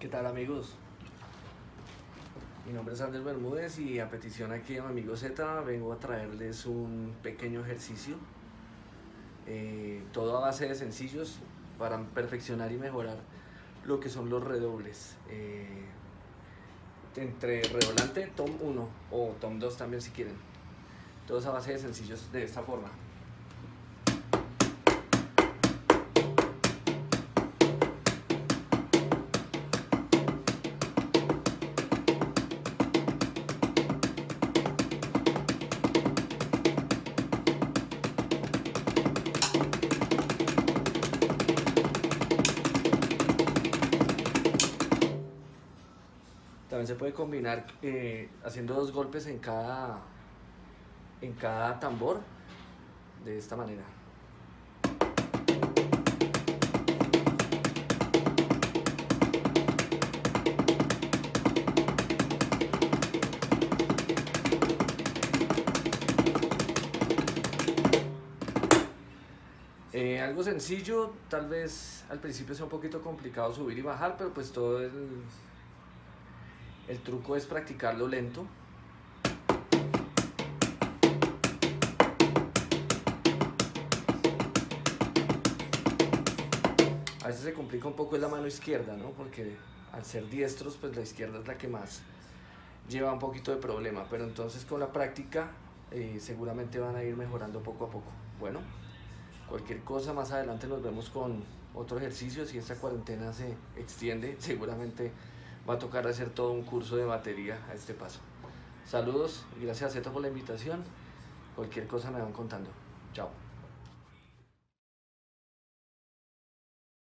¿Qué tal amigos? Mi nombre es Andrés Bermúdez y a petición aquí de mi amigo Z vengo a traerles un pequeño ejercicio, eh, todo a base de sencillos para perfeccionar y mejorar lo que son los redobles. Eh, entre redoblante, tom 1 o tom 2 también si quieren. Todos a base de sencillos de esta forma. También se puede combinar eh, haciendo dos golpes en cada, en cada tambor de esta manera. Eh, algo sencillo, tal vez al principio sea un poquito complicado subir y bajar, pero pues todo el, el truco es practicarlo lento. A veces se complica un poco la mano izquierda, ¿no? Porque al ser diestros, pues la izquierda es la que más lleva un poquito de problema. Pero entonces con la práctica eh, seguramente van a ir mejorando poco a poco. Bueno, cualquier cosa más adelante nos vemos con otro ejercicio. Si esta cuarentena se extiende, seguramente va a tocar hacer todo un curso de batería a este paso. Saludos y gracias a Zeta por la invitación. Cualquier cosa me van contando. Chao.